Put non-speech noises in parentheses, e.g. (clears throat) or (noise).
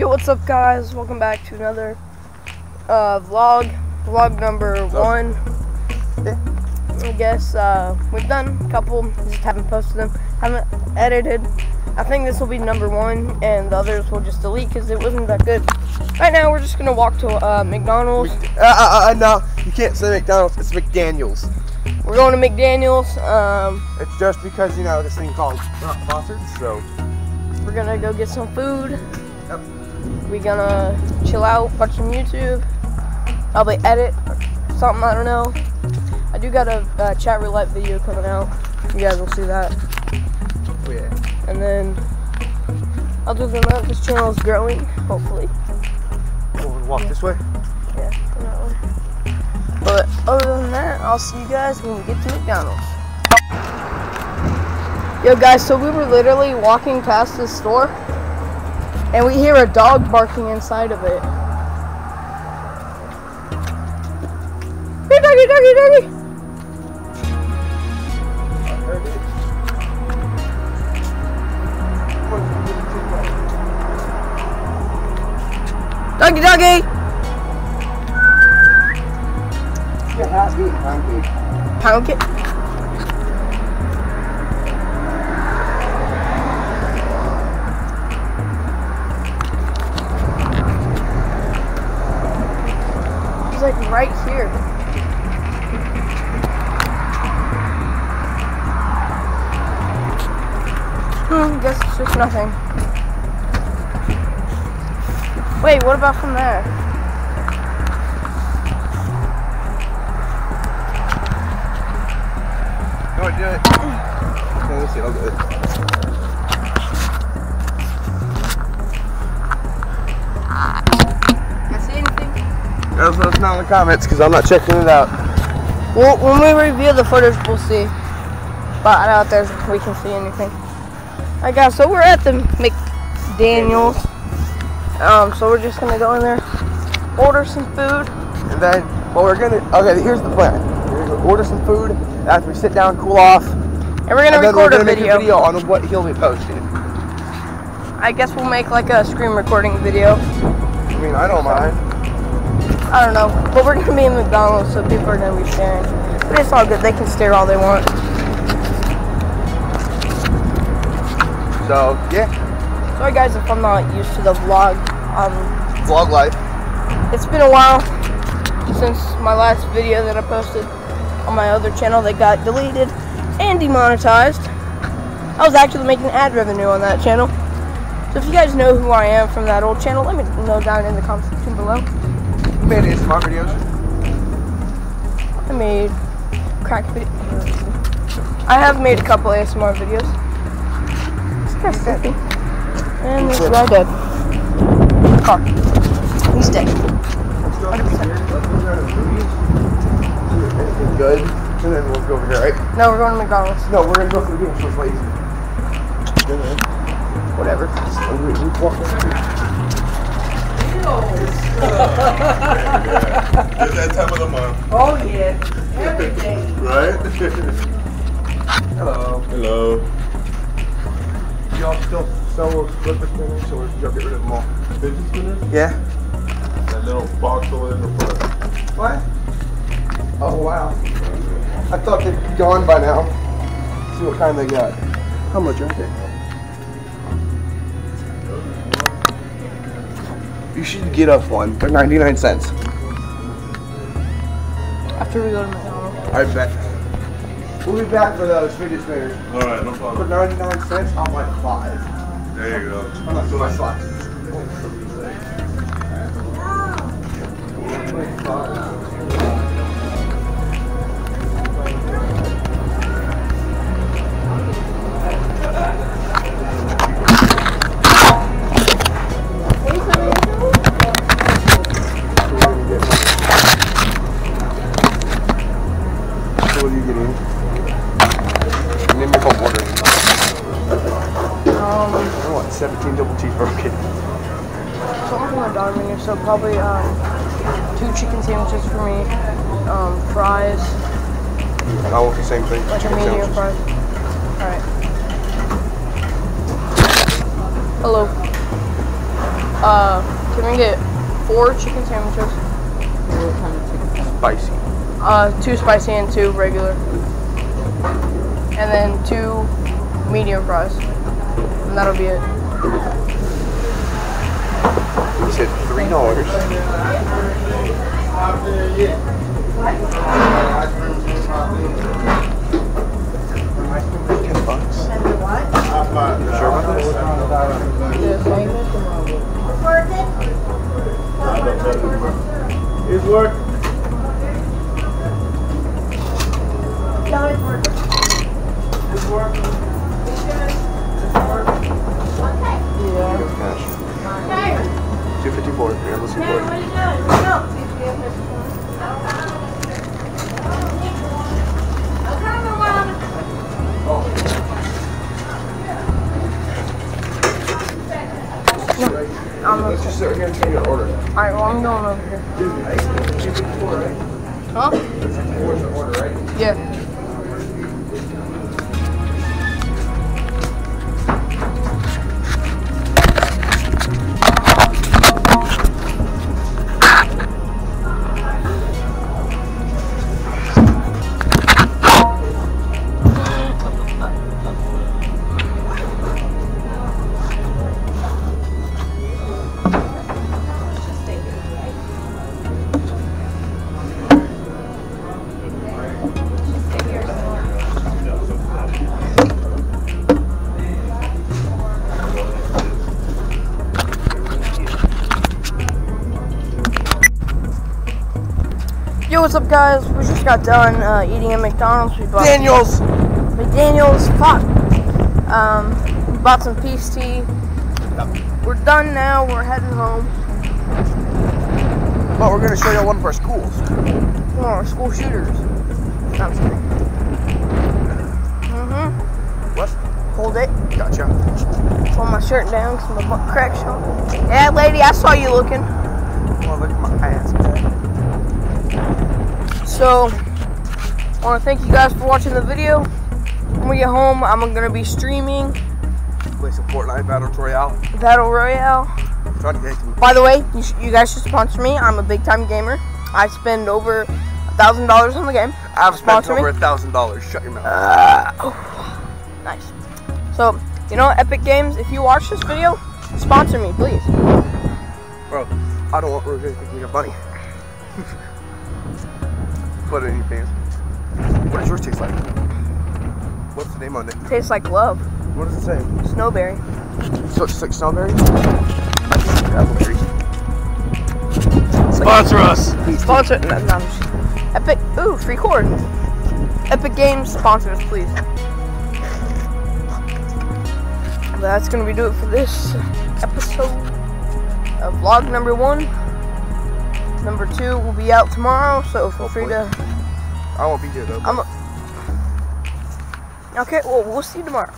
Yo, what's up, guys? Welcome back to another uh, vlog. Vlog number one. I guess uh, we've done a couple, just haven't posted them, haven't edited. I think this will be number one, and the others will just delete because it wasn't that good. Right now, we're just gonna walk to uh, McDonald's. Uh, uh, uh, no, you can't say McDonald's. It's McDaniel's. We're going to McDaniel's. Um, It's just because you know this thing called not sponsored. So we're gonna go get some food. Yep. We're gonna chill out, watch some YouTube, probably edit something. I don't know. I do got a uh, chat roulette video coming out. You guys will see that. oh yeah. And then, other than that, this channel is growing. Hopefully, We'll walk this way. yeah. go that way. But other than that, I'll see you guys when we get to McDonald's. Yo, guys. So we were literally walking past this store, and we hear a dog barking inside of it. Hey, doggy, doggy, doggy. Doggy, doggy. Pound cake. He's like right here. Hmm, guess it's just nothing. Wait, what about from there? No, do it. (clears throat) Let's see. I'll do it. Let us know in the comments because I'm not checking it out. Well, when we review the footage, we'll see. But I doubt there's we can see anything. Alright guys, so we're at the McDaniels. Um, so we're just gonna go in there, order some food. And then, well, we're gonna. Okay, here's the plan. We're gonna order some food after we sit down, cool off, And we're gonna and then we're record gonna a make video. a video on what he'll be posting. I guess we'll make like a screen recording video. I mean, I don't mind. I don't know. But we're gonna be in McDonald's, so people are gonna be staring. But it's all good, they can stare all they want. So yeah, Sorry guys if I'm not used to the vlog. Um, vlog life. It's been a while since my last video that I posted on my other channel that got deleted and demonetized. I was actually making ad revenue on that channel. So if you guys know who I am from that old channel, let me know down in the comment section below. You made ASMR videos. I made crack video. I have made a couple ASMR videos. It's kind of sleepy. And this guy dead. In the car. He's dead. Anything good, and then we'll go over here, right? No, we're going to McDonald's. No, we're gonna go for the game. So it's lazy. Whatever. We, we walk over that time of the month, Oh yeah, every day. right? (laughs) Hello. Hello. Y'all still sell those flipper spinners, or did y'all get rid of them all? Fidget spinner? Yeah. That little box over in the front. What? Oh wow. I thought they'd be gone by now. see what kind they got. How much are they? You should get us one. They're 99 cents. After we go to McDonald's. I bet. We'll be back for those fidget spinners. All right, no problem. For 99 cents, I'll buy five. There you go. I'm not doing my five. Something for my dog menu, so probably um, two chicken sandwiches for me, um, fries, And I want the same thing. like a medium fries. Alright. Hello. Uh, can we get four chicken sandwiches? What kind of chicken sandwich? Spicy. Uh, two spicy and two regular. And then two medium fries. And that'll be it. You said three dollars. Ten bucks. You sure about this? It's working. Huh? Two fifty four is the order, right? Yeah. What's up, guys? We just got done uh, eating at McDonald's. We bought Daniels. McDaniels. Fuck. Um, we bought some peace tea. We're done now. We're heading home. But we're gonna show you one of our schools. Come on, school shooters. I'm just. Mm-hmm. What? Hold it. Gotcha. Pull my shirt down because my butt showing. Yeah, lady, I saw you looking. Oh, look at my ass. So, I want to thank you guys for watching the video. When we get home, I'm going to be streaming Play some Fortnite Battle Royale. Battle Royale. To to By the way, you, you guys should sponsor me. I'm a big time gamer. I spend over a thousand dollars on the game. I've spent over a thousand dollars. Shut your mouth. Uh, oh, nice. So, you know, Epic Games, if you watch this video, sponsor me, please. Bro, I don't want think we got money. (laughs) Put it in your pants. What does yours taste like? What's the name on it? Tastes like love. What does it say? Snowberry. So it's like snowberry? Appleberry. Sponsor us. Sponsor. No, no, just- Epic. Ooh, free cord. Epic Games sponsor us, please. That's gonna be do it for this episode of vlog number one. Number two will be out tomorrow, so feel oh, free to. I won't be here though. I'm. A, okay, well, we'll see you tomorrow.